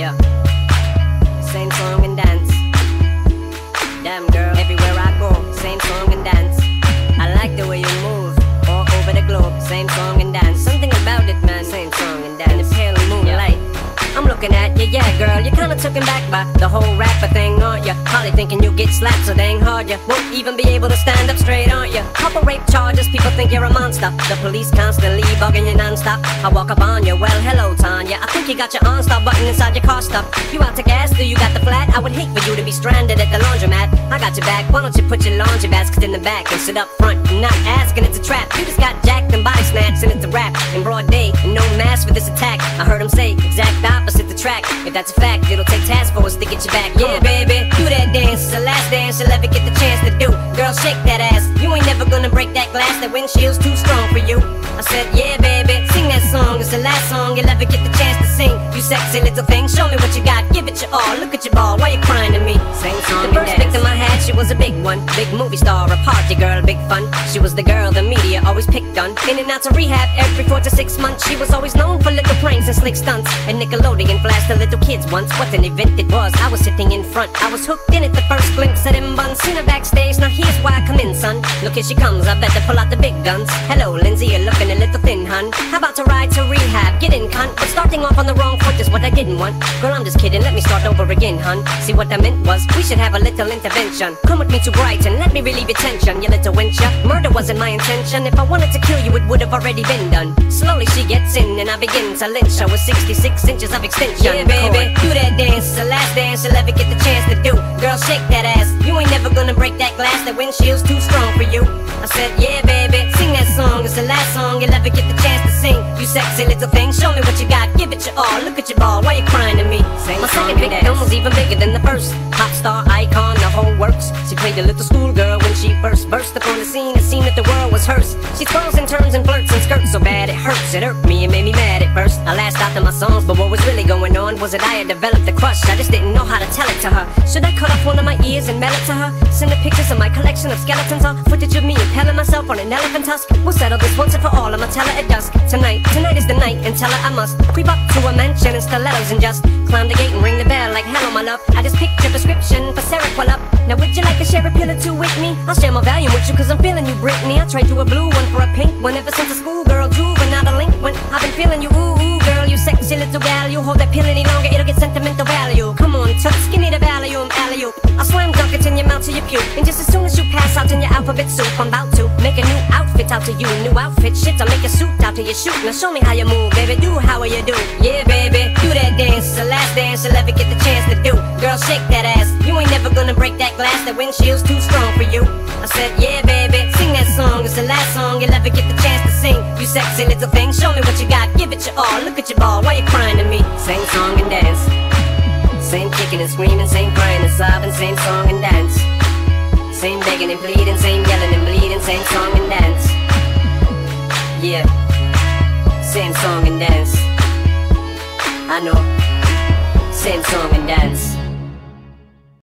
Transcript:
Yeah. Taken back by the whole rapper thing, aren't you? Probably thinking you get slapped so dang hard, you won't even be able to stand up straight, aren't you? Couple rape charges, people think you're a monster. The police constantly bugging you non-stop. I walk up on you, well, hello, Tanya. I think you got your OnStar button inside your car stuff. You out to gas, do you got the flat? I would hate for you to be stranded at the laundromat. I got your back, why don't you put your laundry basket in the back and sit up front? I'm not asking, it's a trap. You just got jacked and body snatched and it's a rap. In broad day, and no mask for this attack. I heard him that's a fact, it'll take task force to get you back. Yeah, baby, do that dance. It's the last dance you'll ever get the chance to do. Girl, shake that ass. You ain't never gonna break that glass. That windshield's too strong for you. I said, yeah, baby, sing that song. It's the last song you'll ever get the chance to sing. You sexy little thing, show me what you got. Give it your all. Look at your ball. Why you crying to me? Same song. The first was a big one. Big movie star, a party girl, big fun. She was the girl the media always picked on. In and out to rehab every four to six months. She was always known for little pranks and slick stunts. And Nickelodeon flashed the little kids once. What an event it was. I was sitting in front. I was hooked in at the first glimpse of them buns. Seen her backstage. Now here's why I come. Look, here she comes. I better pull out the big guns. Hello, Lindsay. You're looking a little thin, hun. How about to ride to rehab? Get in, cunt. But starting off on the wrong foot is what I didn't want. Girl, I'm just kidding. Let me start over again, hun. See what I meant was we should have a little intervention. Come with me to Brighton. Let me relieve your tension, you little wincher. Murder wasn't my intention. If I wanted to kill you, it would have already been done. Slowly she gets in and I begin to lynch her with 66 inches of extension. Yeah, baby, do that dance. It's the last dance you'll ever get the chance to do. Girl, shake that ass. You ain't never gonna break that glass. That windshield's too said, yeah, baby, sing that song. It's the last song you'll ever get the chance to sing. You sexy little thing, show me what you got. Give it your all. Look at your ball. Why you crying to me? My second victim was even bigger than the first. Pop star icon, the whole works. She played a little schoolgirl when she first burst upon the scene. It seemed that the world was hers. She twirls and turns and flirts and skirts so bad it hurts. It hurt me and made me mad at first. I lashed out to my songs, but what was really going on was that I had developed a crush. I just didn't know how to tell it to her. Should I cut off one of my ears and mail it to her? Send her pictures of my collection of skeletons or footage of me impaling myself on an elephant tusk? We'll settle this once and for all. I'ma tell her at dusk. Tonight, tonight is the night, and tell her I must creep up to a mansion in stilettos and just climb the gate and ring the bell like hello, my love. I just picked your prescription for Seroquel up. Now would you like to share a pill or two with me? I'll share my Valium with you cause I'm feeling you, Britney. I trade you a blue one for a pink one ever since a schoolgirl jewel. Not a link delinquent. I've been feeling you, You hold that pill any longer, it'll get sentimental value. Come on, touch, me the Valium, alley oop. I'll slam dunk it in your mouth till you puke. And just as soon as you pass out in your alphabet soup, I'm about to make a new outfit out to you. New outfit, shit, I'll make a suit out to your shoot. Now show me how you move, baby, do how you do. Yeah, baby, do that dance, it's the last dance you'll ever get the chance to do. Girl, shake that ass, you ain't never gonna break that glass, that windshield's too strong for you. I said, yeah, baby, sing that song, it's the last song you'll ever get the chance to sing. You sexy little thing, show me what you got, give it your all. Look at your ball, why you crying to me? Sing song and dance. Same kicking and screaming, same crying and sobbing, same song and dance. Same begging and pleading, same yelling and bleeding, same song and dance. Yeah, same song and dance. I know, same song and dance.